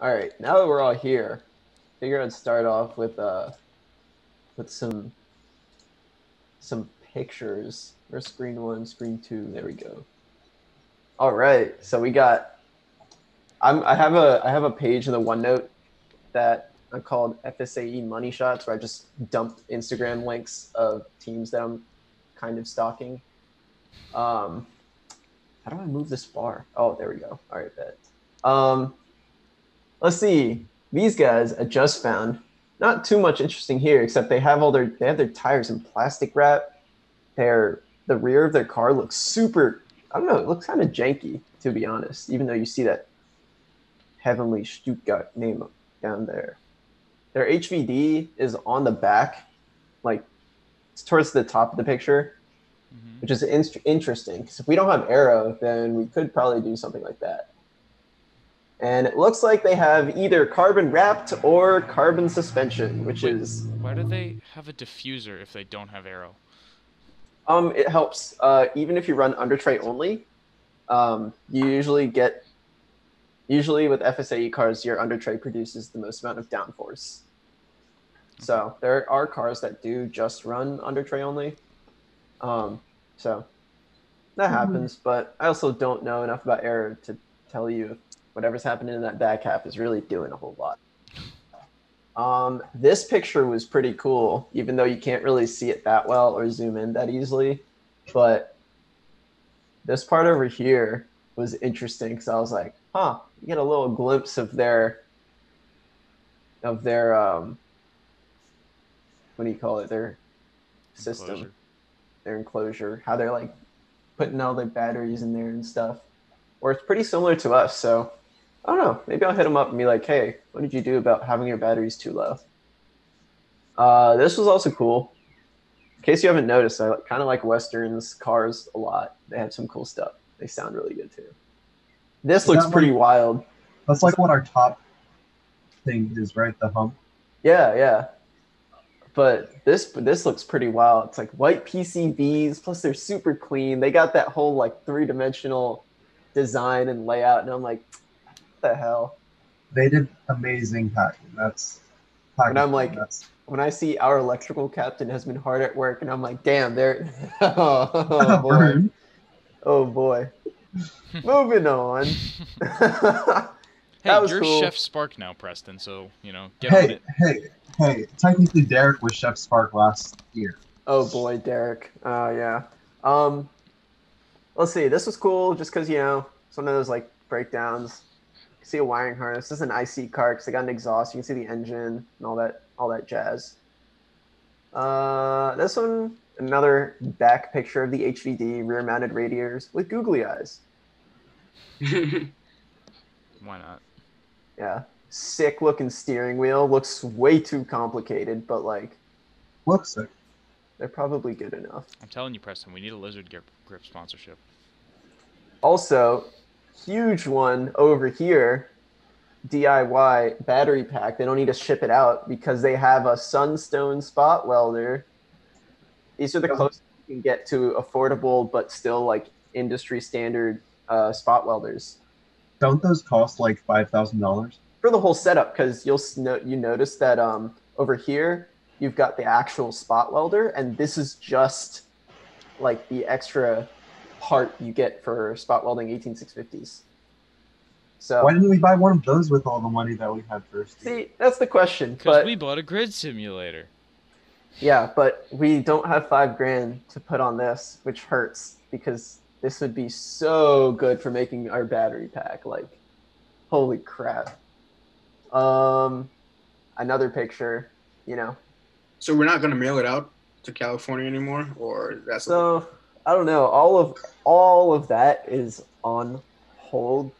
All right, now that we're all here, I figure I'd start off with uh with some some pictures. Or screen one, screen two? There we go. All right, so we got. I'm I have a I have a page in the OneNote that I called FSAE Money Shots, where I just dump Instagram links of teams that I'm kind of stalking. Um, how do I move this bar? Oh, there we go. All right, bet. Um, let's see. These guys I just found. Not too much interesting here, except they have all their they have their tires in plastic wrap. Their the rear of their car looks super. I don't know. It looks kind of janky, to be honest. Even though you see that heavenly Stuttgart name down there. Their HVD is on the back, like it's towards the top of the picture, Mhm. which is in- interesting. Because if we don't have aero, then we could probably do something like that. And it looks like they have either carbon wrapped or carbon suspension, which Wait. is Why do they have a diffuser if they don't have aero? um it helps. Uh, even if you run under tray only, um, you usually get usually with FSAE cars, your under tray produces the most amount of downforce. So there are cars that do just run under tray only. Um, so that happens, but I also don't know enough about air to tell you if whatever's happening in that back half is really doing a whole lot. Um, this picture was pretty cool, even though you can't really see it that well or zoom in that easily. But this part over here was interesting because I was like, huh, you get a little glimpse of their of their um what do you call it? Their system Enclosure. their enclosure, how they're like putting all their batteries in there and stuff. Or it's pretty similar to us. So I don't know. Maybe I'll hit them up and be like, hey, what did you do about having your batteries too low? Uh, this was also cool. In case you haven't noticed, I kind of like Westerns cars a lot. They have some cool stuff. They sound really good too. This Is looks pretty like- wild. That's like what our top thing is, right? The hump. Yeah, yeah. But this this looks pretty wild. It's like white PCBs, plus they're super clean. They got that whole like three dimensional design and layout, and I'm like, the hell? They did amazing packing. That's packing. And I'm like- that's When I see our electrical captain has been hard at work, and I'm like, damn, they're oh boy, oh boy. Moving on. Hey, That was you're cool. Chef Spark now, Preston. So you know, get on Hey, it. hey, hey! Technically, Derek was Chef Spark last year. Oh boy, Derek. Oh yeah. Um, let's see. This was cool just because you know it's one of those like breakdowns. You see a wiring harness. This is an IC car because they got an exhaust. You can see the engine and all that, all that jazz. Uh, this one, another back picture of the HVD rear-mounted radiators with googly eyes. Why not? Yeah, sick looking steering wheel. Looks way too complicated, but like Looks sick. they're probably good enough. I'm telling you, Preston. We need a lizard grip, grip sponsorship. Also, huge one over here, DIY battery pack. They don't need to ship it out because they have a Sunstone spot welder. These are the closest you can get to affordable but still like industry standard uh, spot welders Don't those cost like five thousand dollars? for the whole setup. Because you'll no- you notice that um, over here you've got the actual spot welder, and this is just like the extra part you get for spot welding 18650s. So Why didn't we buy one of those with all the money that we had first? See, that's the question. Because But we bought a grid simulator. yeah, but we don't have five grand to put on this, which hurts because this would be so good for making our battery pack. Like, holy crap. Um, another picture, you know. So we're not gonna mail it out to California anymore, or that's So I don't know. All of all of that is on hold.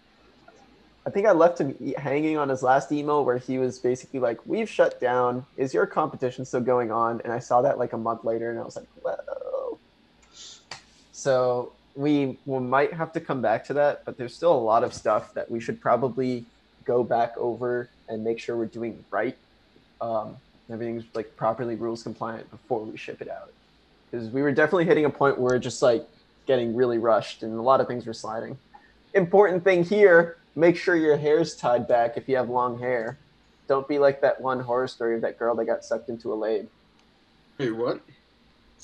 I think I left him hanging on his last email where he was basically like, "We've shut down. Is your competition still going on?" And I saw that like a month later, and I was like, "Whoa." So we we might have to come back to that, but there's still a lot of stuff that we should probably go back over and make sure we're doing right. Um, everything's like properly rules compliant before we ship it out because we were definitely hitting a point where just like getting really rushed and a lot of things were sliding. Important thing here make sure your hair's tied back if you have long hair. Don't be like that one horror story of that girl that got sucked into a lathe. Wait, what?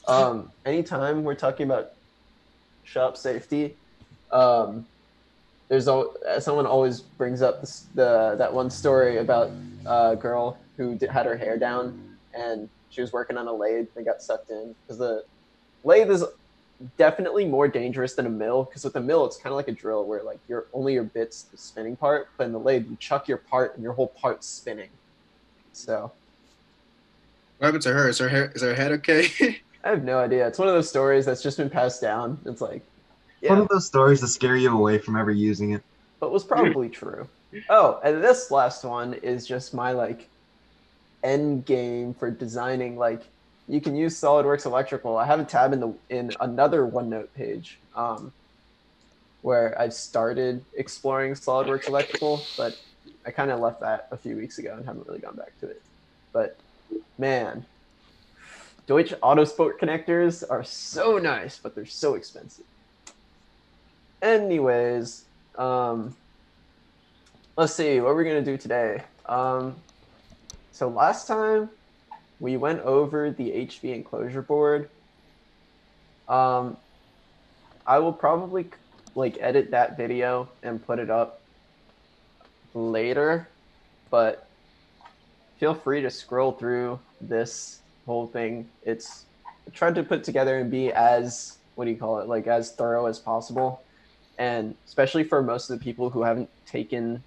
Um, anytime we're talking about shop safety, um, there's al- someone always brings up this, the that one story about a girl who had her hair down and she was working on a lathe and got sucked in because the lathe is definitely more dangerous than a mill because with a mill it's kind of like a drill where like your only your bits the spinning part but in the lathe you chuck your part and your whole part's spinning so What happened to her? Is her hair? Is her head okay? i have no idea it's one of those stories that's just been passed down it's like One of those stories to scare you away from ever using it. but was probably true oh and this last one is just my like end game for designing like you can use SolidWorks Electrical. I have a tab in the in another OneNote page um, where I've started exploring SolidWorks Electrical, but I kind of left that a few weeks ago and haven't really gone back to it. But man, Deutsch Autosport connectors are so nice, but they're so expensive. Anyways, um, let's see what we're gonna do today. Um, so last time we went over the HV enclosure board. Um, I will probably like edit that video and put it up later, but feel free to scroll through this whole thing. It's I tried to put together and be as what do you call it, like as thorough as possible, and especially for most of the people who haven't taken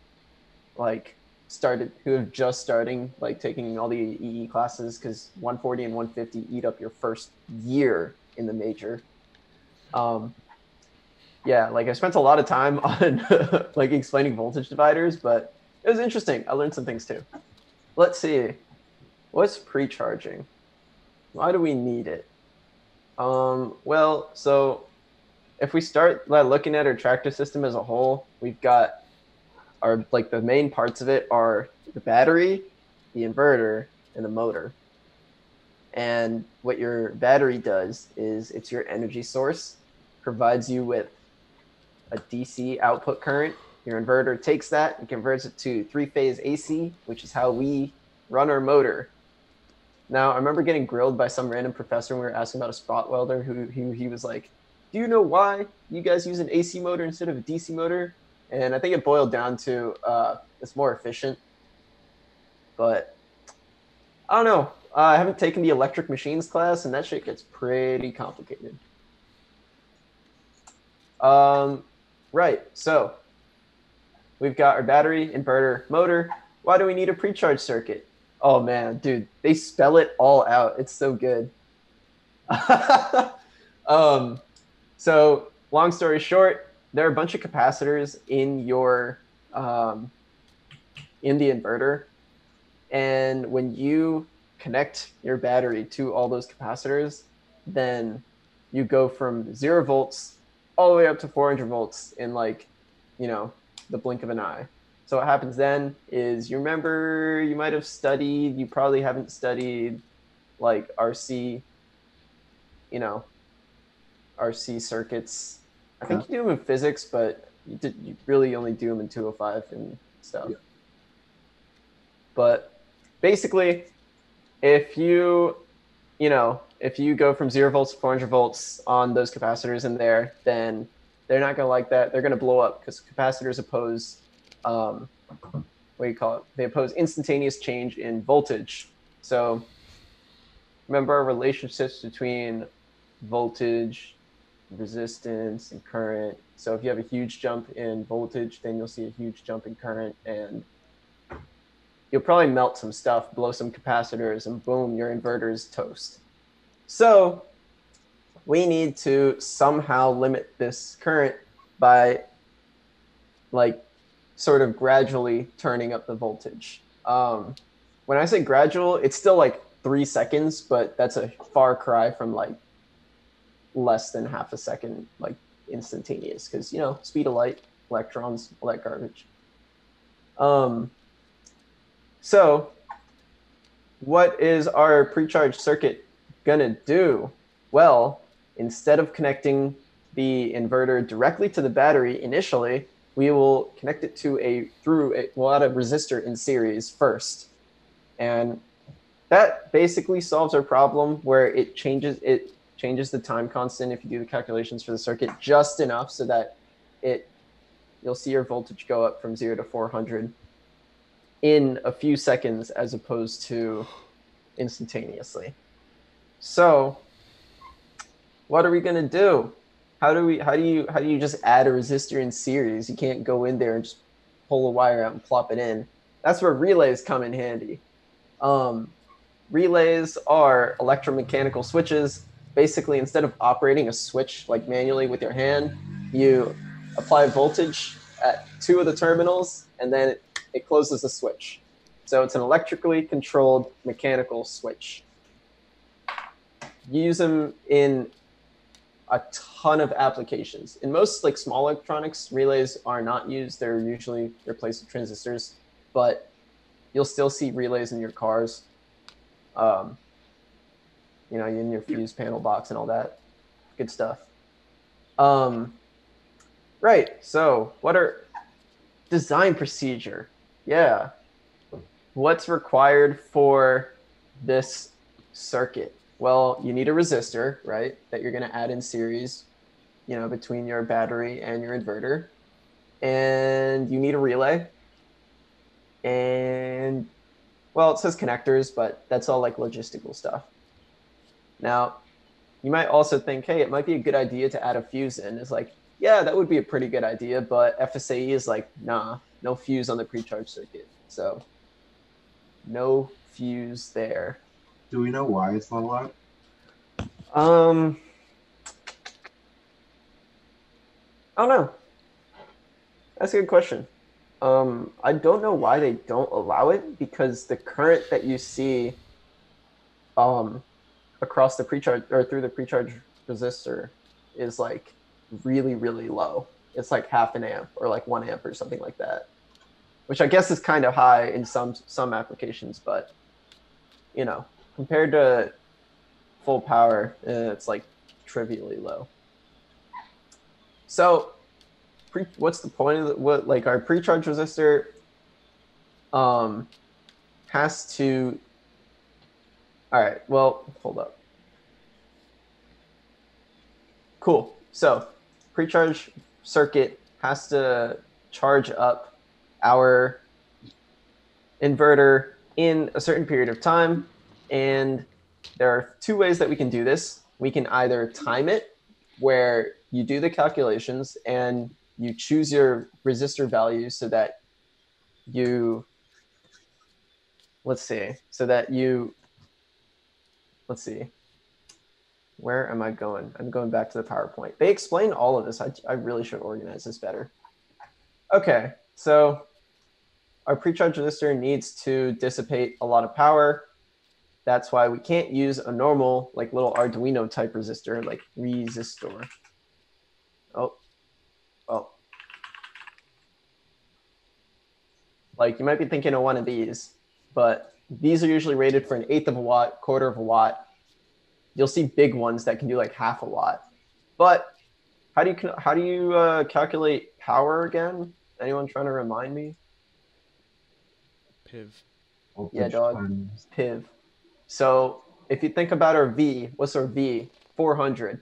like started who have just starting like taking all the EE classes because 140 and 150 eat up your first year in the major. Um, yeah, like I spent a lot of time on like explaining voltage dividers, but it was interesting. I learned some things too. Let's see, what's pre-charging? Why do we need it? Um, well, so if we start like, looking at our tractive system as a whole, we've got are like the main parts of it are the battery, the inverter, and the motor. And what your battery does is it's your energy source, provides you with a DC output current. Your inverter takes that and converts it to three phase AC, which is how we run our motor. Now, I remember getting grilled by some random professor when we were asking about a spot welder who, who he was like, Do you know why you guys use an AC motor instead of a DC motor? And I think it boiled down to uh, it's more efficient. But I don't know. Uh, I haven't taken the electric machines class, and that shit gets pretty complicated. Um, right. So we've got our battery, inverter, motor. Why do we need a pre-charge circuit? Oh man, dude, they spell it all out. It's so good. um, so long story short, there are a bunch of capacitors in your um, in the inverter. And when you connect your battery to all those capacitors then you go from zero volts all the way up to 400 volts in like you know the blink of an eye. So what happens then is you remember you might have studied you probably haven't studied like rc you know rc circuits I think you do them in physics, but you, did, you really only do them in 205 and stuff. Yeah. But basically, if you, you know, if you go from zero volts to 400 volts on those capacitors in there, then they're not going to like that. They're going to blow up because capacitors oppose, um, what do you call it? They oppose instantaneous change in voltage. So remember our relationships between voltage resistance and current. So if you have a huge jump in voltage, then you'll see a huge jump in current and you'll probably melt some stuff, blow some capacitors, and boom, your inverter is toast. So we need to somehow limit this current by like sort of gradually turning up the voltage. Um, when I say gradual, it's still like three seconds, but that's a far cry from like less than half a second, like instantaneous, because you know, speed of light, electrons, all that garbage. Um, so, what is our pre-charge circuit gonna do? Well, instead of connecting the inverter directly to the battery initially, we will connect it to a through a we'll add a resistor in series first, and that basically solves our problem where it changes it changes the time constant if you do the calculations for the circuit just enough so that it you'll see your voltage go up from 0 to 400 in a few seconds as opposed to instantaneously. So, what are we going to do? How do we how do you how do you just add a resistor in series? You can't go in there and just pull a wire out and plop it in. That's where relays come in handy. Um, relays are electromechanical switches. Basically, instead of operating a switch like manually with your hand, you apply voltage at two of the terminals and then it, it closes the switch. So it's an electrically controlled mechanical switch. You use them in a ton of applications. In most like small electronics, relays are not used. They're usually replaced with transistors, but you'll still see relays in your cars. Um, you know, in your fuse panel box and all that good stuff. Um, right. So, what are design procedure? Yeah. What's required for this circuit? Well, you need a resistor, right? That you're going to add in series, you know, between your battery and your inverter. And you need a relay. And well, it says connectors, but that's all like logistical stuff. Now, you might also think, hey, it might be a good idea to add a fuse in. It's like, yeah, that would be a pretty good idea, but FSAE is like, nah, no fuse on the pre-charge circuit. So no fuse there. Do we know why it's not allowed? Um, I don't know. That's a good question. Um, I don't know why they don't allow it because the current that you see um, across the precharge or through the precharge resistor is like really, really low. It's like half an amp or like one amp or something like that, which I guess is kind of high in some some applications, but you know, compared to full power, eh, it's like trivially low. So, pre, what's the point of the, what like our pre-charge resistor um has to all right well hold up. Cool. So pre-charge circuit has to charge up our inverter in a certain period of time and there are two ways that we can do this. We can either time it where you do the calculations and you choose your resistor value so that you let's see so that you let's see. Where am i going? I'm going back to the powerpoint. They explain all of this. I, I really should organize this better. Okay so our precharge resistor needs to dissipate a lot of power. That's why we can't use a normal like little arduino type resistor like resistor. Oh oh. like you might be thinking of one of these but these are usually rated for an eighth of a watt quarter of a watt. You'll see big ones that can do like half a watt. But how do you how do you uh, calculate power again? Anyone trying to remind me? Piv. Yeah, dog. times- piv. So if you think about our v what's our v? 400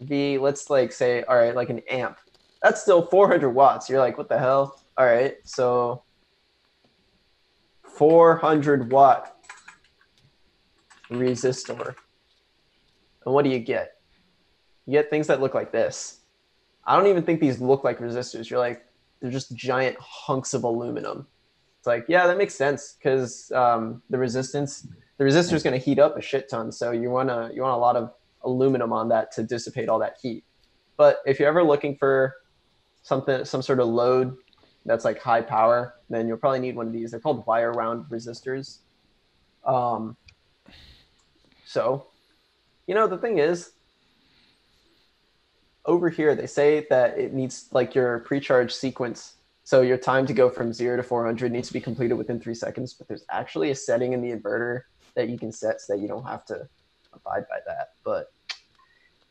v let's like say all right like an amp. That's still 400 watts. You're like what the hell? All right so 400 watt resistor. And what do you get? You get things that look like this. I don't even think these look like resistors. You're like they're just giant hunks of aluminum. It's like yeah that makes sense because um, the resistance the resistor is going to heat up a shit ton so you want to you want a lot of aluminum on that to dissipate all that heat. But if you're ever looking for something some sort of load that's like high power then you'll probably need one of these. They're called wire wound resistors. Um, so you know the thing is over here they say that it needs like your pre-charge sequence. So your time to go from 0 to 400 needs to be completed within three seconds but there's actually a setting in the inverter that you can set so that you don't have to abide by that. But,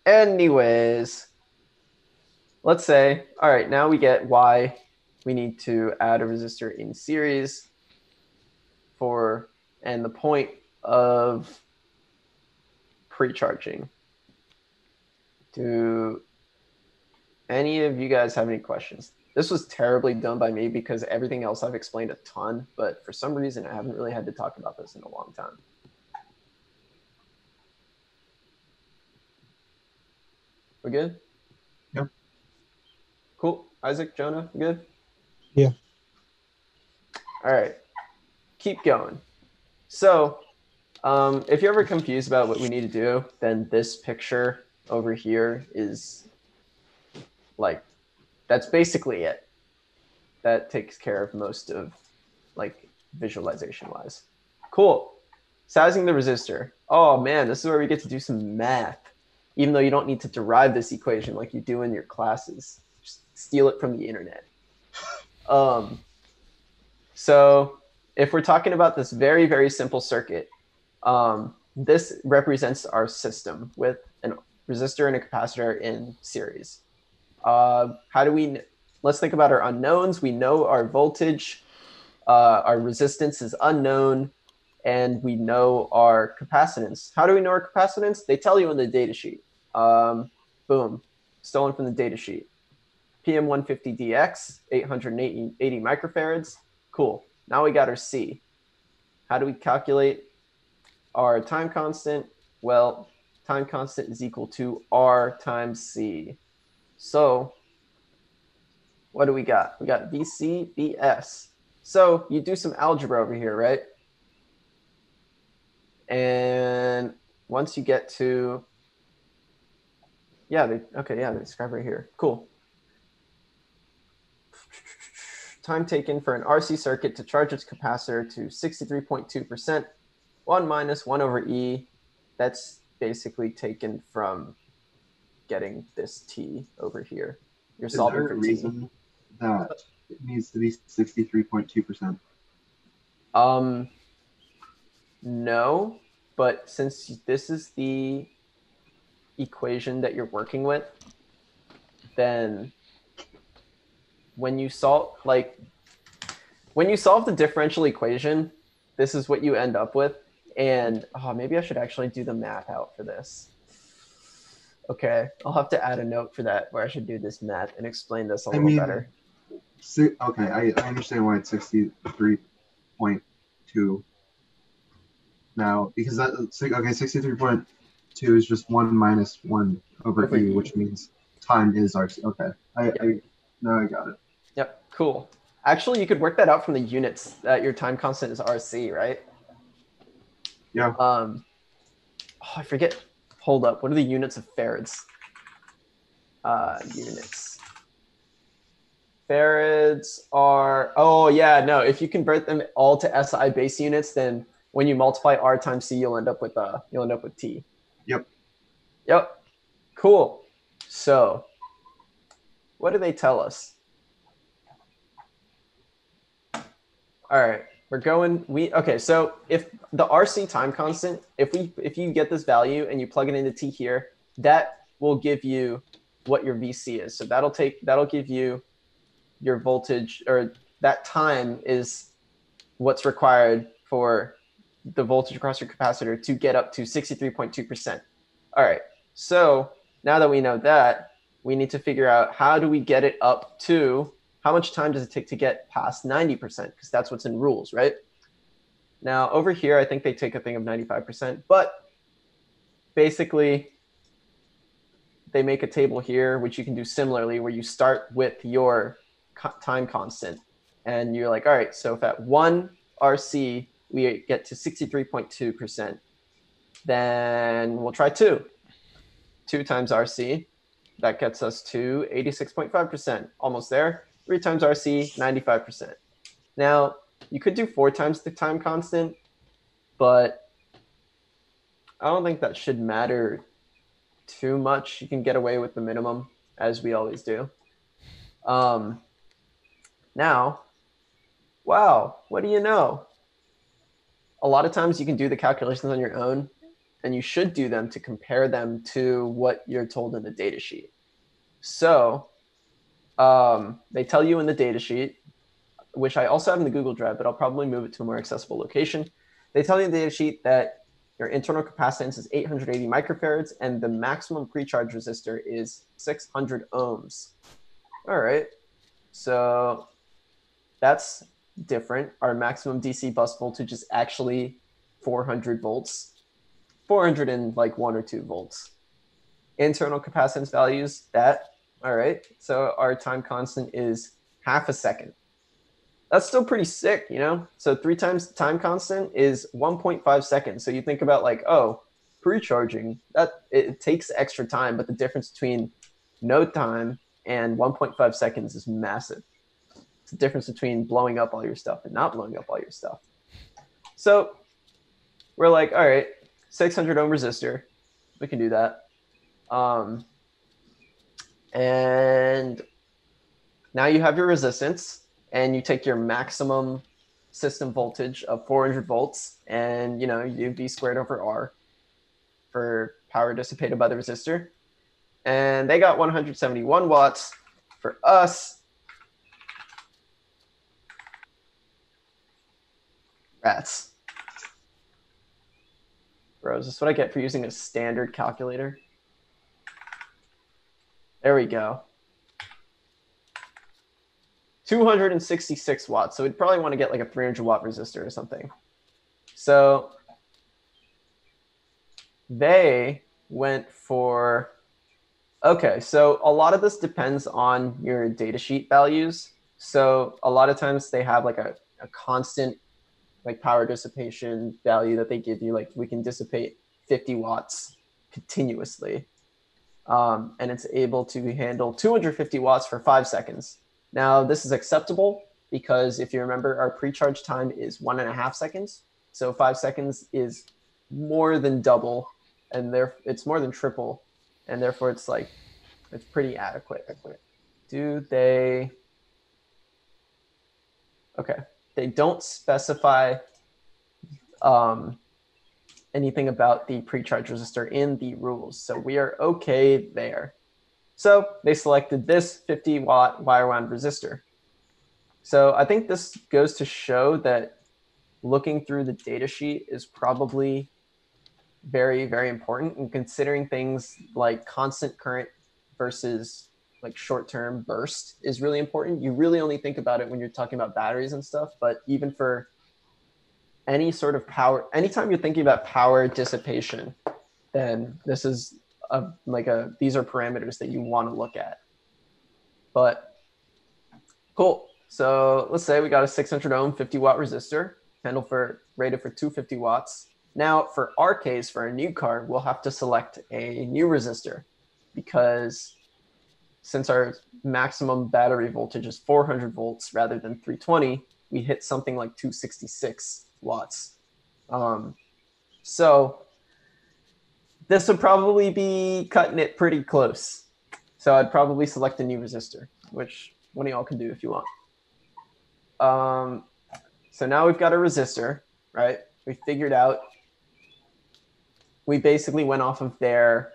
anyways, let's say, all right, now we get why we need to add a resistor in series for, and the point of pre-charging. Do any of you guys have any questions? This was terribly done by me because everything else I've explained a ton, but for some reason I haven't really had to talk about this in a long time. We good? Yep. Cool. Isaac, Jonah, good? Yeah. All right. Keep going. So, um, if you're ever confused about what we need to do, then this picture over here is like, that's basically it. That takes care of most of like visualization wise. Cool. Sizing the resistor. Oh man, this is where we get to do some math even though you don't need to derive this equation like you do in your classes. Just steal it from the internet. Um, so if we're talking about this very, very simple circuit, um, this represents our system with a resistor and a capacitor in series. Uh, how do we, let's think about our unknowns. We know our voltage, uh, our resistance is unknown, and we know our capacitance. How do we know our capacitance? They tell you in the data sheet. Um, boom, stolen from the data sheet. PM150DX, 880 microfarads. Cool. Now we got our C. How do we calculate our time constant? Well, time constant is equal to R times C. So what do we got? We got VC, VS. So you do some algebra over here, right? And once you get to, yeah, they, okay, yeah, they describe right here. Cool. Time taken for an RC circuit to charge its capacitor to 63.2%, 1 minus 1 over E. That's basically taken from getting this T over here. You're Is solving for T. reason that it needs to be sixty-three point two percent? Um, no, but since this is the equation that you're working with, then when you solve like when you solve the differential equation, this is what you end up with. And oh, maybe I should actually do the math out for this. Okay, I'll have to add a note for that where I should do this math and explain this a I little mean- better. Si- okay, I, I understand why it's sixty-three point two. Now, because that okay, sixty-three point two is just one minus one over e, which means time is RC. Okay, I, I now I got it. Yep, cool. Actually, you could work that out from the units that your time constant is RC, right? Yeah. Um, oh, I forget. Hold up. What are the units of farads? Uh, units. Farads are, oh yeah, no, if you convert them all to SI base units, then when you multiply R times C, you'll end up with, uh, you'll end up with T. Yep. Yep. Cool. So what do they tell us? All right, we're going, we, okay, so if the RC time constant, if we, if you get this value and you plug it into T here, that will give you what your VC is. So that'll take, that'll give you your voltage or that time is what's required for the voltage across your capacitor to get up to 63.2%. All right, so now that we know that, we need to figure out how do we get it up to how much time does it take to get past 90% because that's what's in rules right? Now over here i think they take a thing of 95% but basically they make a table here which you can do similarly where you start with your co- time constant. And you're like all right so if at 1 rc we get to 63.2% then we'll try 2 2 times rc that gets us to 86.5%, almost there. Three times RC, 95%. Now, you could do four times the time constant, but I don't think that should matter too much. You can get away with the minimum, as we always do. Um, now, wow, what do you know? A lot of times you can do the calculations on your own, and you should do them to compare them to what you're told in the data sheet. So, um, they tell you in the data sheet, which I also have in the Google Drive, but I'll probably move it to a more accessible location. They tell you in the data sheet that your internal capacitance is 880 microfarads and the maximum pre-charge resistor is 600 ohms. All right, so that's different. Our maximum DC bus voltage is actually 400 volts, 400 and like one or two volts. Internal capacitance values, that, all right. So our time constant is half a second. That's still pretty sick, you know? So three times time constant is 1.5 seconds. So you think about like, oh, pre-charging, that it takes extra time, but the difference between no time and 1.5 seconds is massive. It's the difference between blowing up all your stuff and not blowing up all your stuff. So we're like, all right, 600 ohm resistor, we can do that. Um, and now you have your resistance and you take your maximum system voltage of 400 volts and you know you v squared over r for power dissipated by the resistor. And they got 171 watts for us. Rats bro is this what i get for using a standard calculator there we go 266 watts. So we'd probably want to get like a 300 watt resistor or something. So they went for, okay, so a lot of this depends on your datasheet values. So a lot of times they have like a, a constant like power dissipation value that they give you. Like we can dissipate 50 watts continuously. Um, and it's able to handle 250 watts for five seconds. Now, this is acceptable because if you remember, our pre-charge time is one and a half seconds. So five seconds is more than double, and there it's more than triple, and therefore it's like it's pretty adequate. Do they? Okay, they don't specify um, anything about the pre-charge resistor in the rules, so we are okay there. So they selected this 50 watt wire wound resistor. So I think this goes to show that looking through the data sheet is probably very, very important and considering things like constant current versus like short-term burst is really important. You really only think about it when you're talking about batteries and stuff, but even for any sort of power, anytime you're thinking about power dissipation, then this is a like a these are parameters that you want to look at. But cool. So let's say we got a 600 ohm 50 watt resistor, handle for rated for 250 watts. Now for our case, for a new car, we'll have to select a new resistor because since our maximum battery voltage is 400 volts rather than 320, we hit something like 266 watts. Um, so this would probably be cutting it pretty close. So I'd probably select a new resistor, which one of y'all can do if you want. Um, so now we've got a resistor, right? We figured out, we basically went off of their,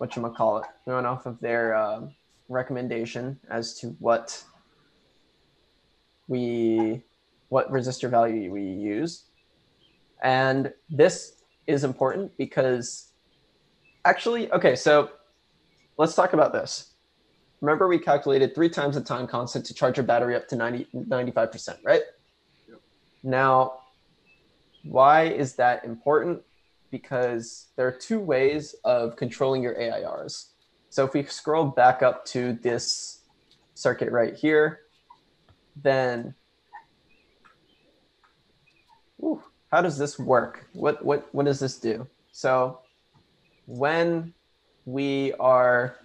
what you call it? We went off of their uh, recommendation as to what we, what resistor value we use. And this is important because actually, okay, so let's talk about this. Remember we calculated three times the time constant to charge your battery up to 90, 95%, right? Yep. Now, why is that important? Because there are two ways of controlling your AIRs. So if we scroll back up to this circuit right here, then how does this work? What, what, what does this do? So when we are,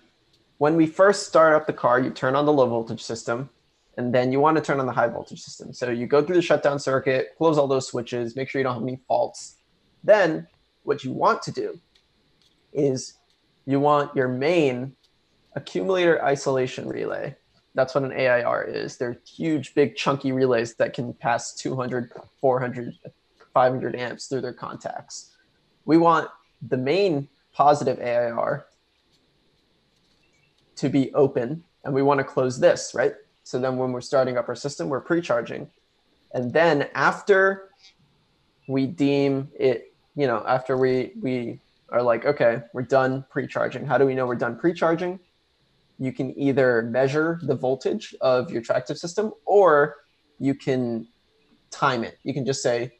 when we first start up the car, you turn on the low voltage system and then you want to turn on the high voltage system. So you go through the shutdown circuit, close all those switches, make sure you don't have any faults. Then what you want to do is you want your main accumulator isolation relay. That's what an AIR is. They're huge, big, chunky relays that can pass 200, 400, 500 amps through their contacts. We want the main positive AIR to be open and we want to close this, right? So then when we're starting up our system, we're pre-charging. And then after we deem it, you know, after we we are like, okay, we're done pre-charging. How do we know we're done pre-charging? You can either measure the voltage of your tractive system or you can time it. You can just say,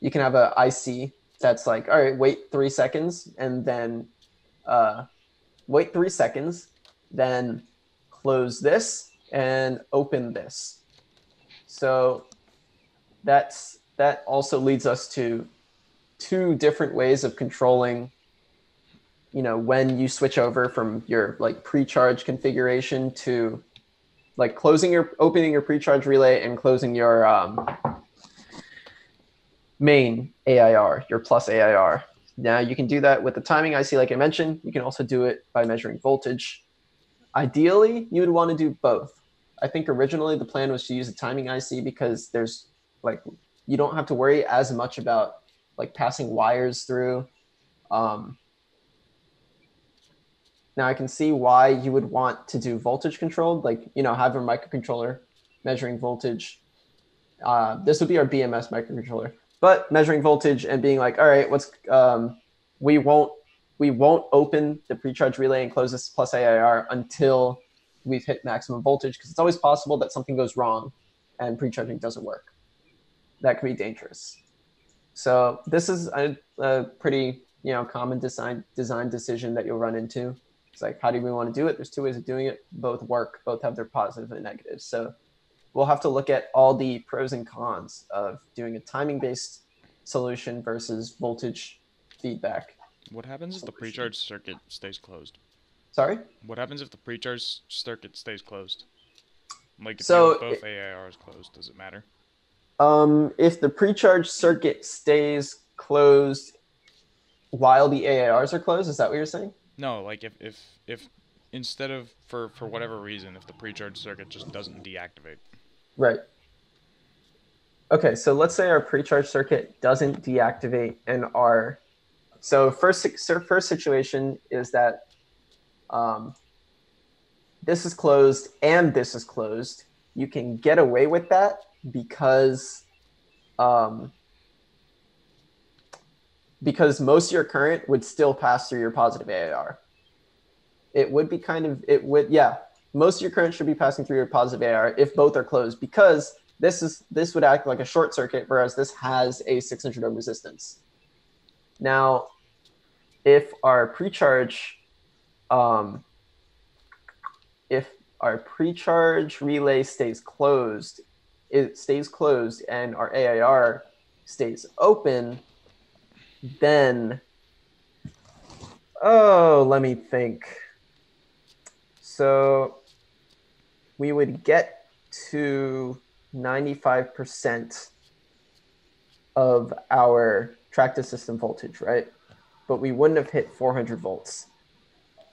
you can have a IC that's like, all right, wait three seconds and then uh, wait three seconds, then close this and open this. So that's that also leads us to two different ways of controlling you know when you switch over from your like pre-charge configuration to like closing your opening your pre-charge relay and closing your um, main AIR, your plus AIR. Now you can do that with the timing IC, like I mentioned. You can also do it by measuring voltage. Ideally, you would want to do both. I think originally the plan was to use a timing IC because there's like you don't have to worry as much about like passing wires through. Um, now I can see why you would want to do voltage controlled, like you know have a microcontroller measuring voltage. Uh, this would be our BMS microcontroller but measuring voltage and being like, all right, what's um, we won't we won't open the pre-charge relay and close this plus AIR until we've hit maximum voltage because it's always possible that something goes wrong and pre-charging doesn't work. That can be dangerous. So this is a, a pretty you know common design design decision that you'll run into. It's like how do we want to do it? There's two ways of doing it. Both work. Both have their positives positive and negatives. So we'll have to look at all the pros and cons of doing a timing based solution versus voltage feedback. What happens if the precharge circuit stays closed? Sorry? What happens if the pre-charge circuit stays closed? Like if So, both AIRs closed, does it matter? Um, if the pre-charge circuit stays closed while the AIRs are closed, is that what you're saying? No, like if if if instead of for for whatever reason, if the pre-charge circuit just doesn't deactivate. Right. Okay, so let's say our pre-charge circuit doesn't deactivate and our so first so first situation is that um, this is closed and this is closed. You can get away with that because um, because most of your current would still pass through your positive AIR. It would be kind of it would yeah most of your current should be passing through your positive AIR if both are closed because this is this would act like a short circuit whereas this has a 600 ohm resistance now if our pre-charge um, if our pre-charge relay stays closed it stays closed and our AIR stays open then oh let me think so we would get to 95% of our tractive system voltage, right? But we wouldn't have hit 400 volts.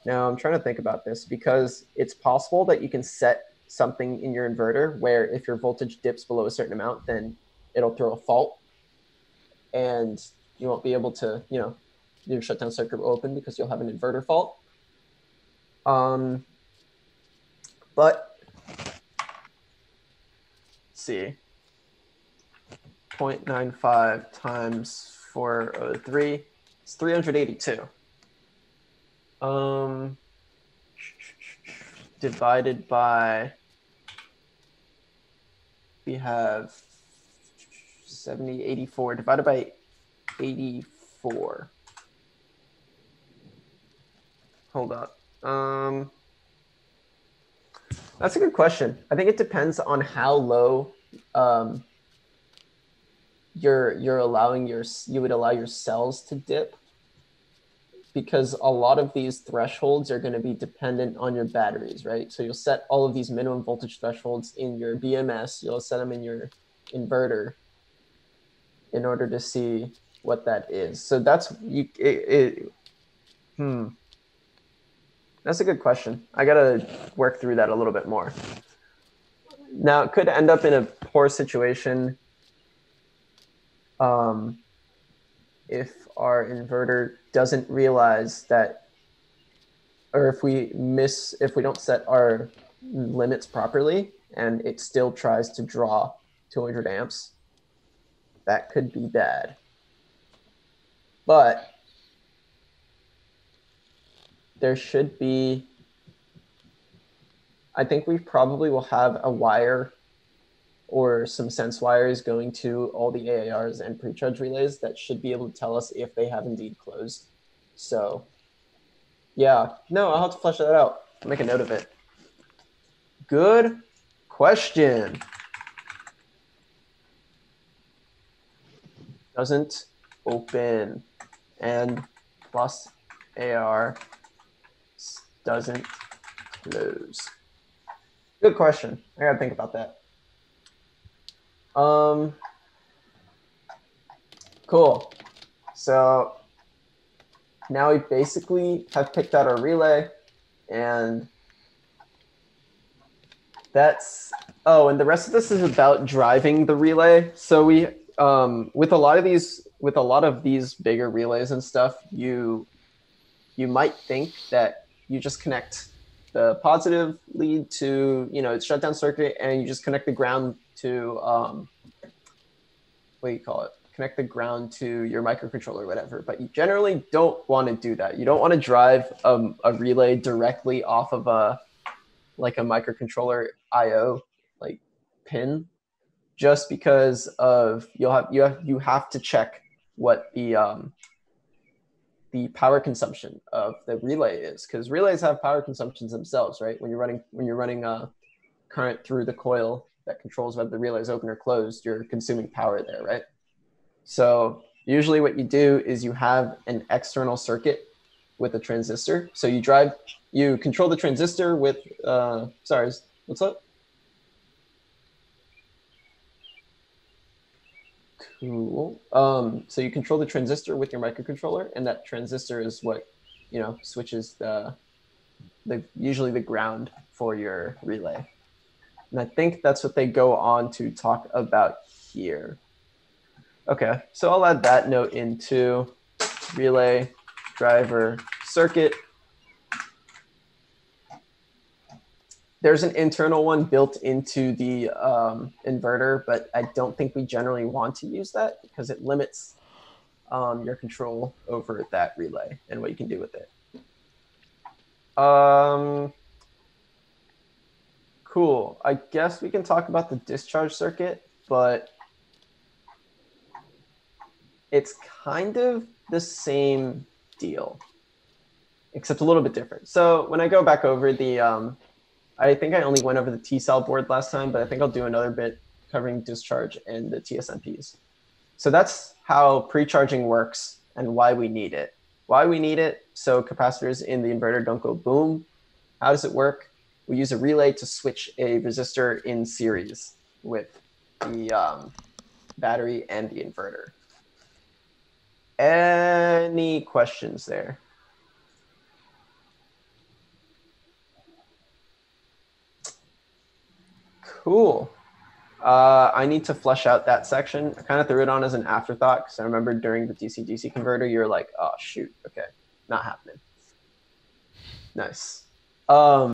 Now I'm trying to think about this because it's possible that you can set something in your inverter where if your voltage dips below a certain amount, then it'll throw a fault. And you won't be able to, you know, your shutdown circuit will open because you'll have an inverter fault. Um, but see. 0.95 times 403 is 382 um divided by we have 70 84 divided by 84 hold up. Um that's a good question. I think it depends on how low um, you're you're allowing your you would allow your cells to dip because a lot of these thresholds are going to be dependent on your batteries, right? So you'll set all of these minimum voltage thresholds in your BMS, you'll set them in your inverter in order to see what that is. So that's you it, it hmm that's a good question. I gotta work through that a little bit more. Now it could end up in a poor situation um, if our inverter doesn't realize that, or if we miss, if we don't set our limits properly and it still tries to draw 200 amps, that could be bad. But there should be, I think we probably will have a wire or some sense wires going to all the AIRs and pre-charge relays that should be able to tell us if they have indeed closed. So yeah, no, I'll have to flesh that out. I'll make a note of it. Good question. Doesn't open and plus AIR doesn't close. Good question. I gotta think about that. Um, cool. So now we basically have picked out our relay and that's oh and the rest of this is about driving the relay so we um, with a lot of these with a lot of these bigger relays and stuff you you might think that you just connect the positive lead to you know it's shutdown circuit and you just connect the ground to um, what do you call it connect the ground to your microcontroller or whatever. But you generally don't want to do that. You don't want to drive um, a relay directly off of a like a microcontroller I/O like pin, just because of you'll have you have you have to check what the um, the power consumption of the relay is because relays have power consumptions themselves, right? When you're running when you're running a uh, current through the coil that controls whether the relay is open or closed, you're consuming power there, right? So usually what you do is you have an external circuit with a transistor. So you drive, you control the transistor with, uh, sorry, what's up? Cool. Um, so you control the transistor with your microcontroller, and that transistor is what, you know, switches the, the usually the ground for your relay. And I think that's what they go on to talk about here. Okay, so I'll add that note into relay driver circuit. There's an internal one built into the um, inverter, but I don't think we generally want to use that because it limits um, your control over that relay and what you can do with it. Um, cool. I guess we can talk about the discharge circuit, but it's kind of the same deal, except a little bit different. So when I go back over the, um, I think I only went over the TSAL board last time, but I think I'll do another bit covering discharge and the TSMPs. So that's how pre-charging works and why we need it. Why we need it, so capacitors in the inverter don't go boom. How does it work? We use a relay to switch a resistor in series with the um, battery and the inverter. Any questions there? Cool. Uh, I need to flesh out that section. I kind of threw it on as an afterthought because I remember during the DC-DC converter, you're like, oh, shoot, okay, not happening. Nice. Um,